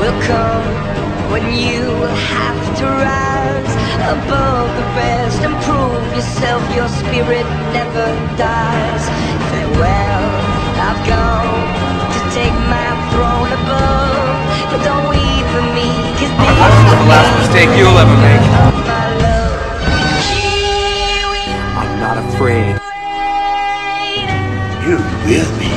will come when you have to rise above the rest and prove yourself. Your spirit never dies. Farewell, I've gone to take my throne above, but don't weep for me, 'cause this This is the last mistake you'll ever make. I'm not afraid. You will be.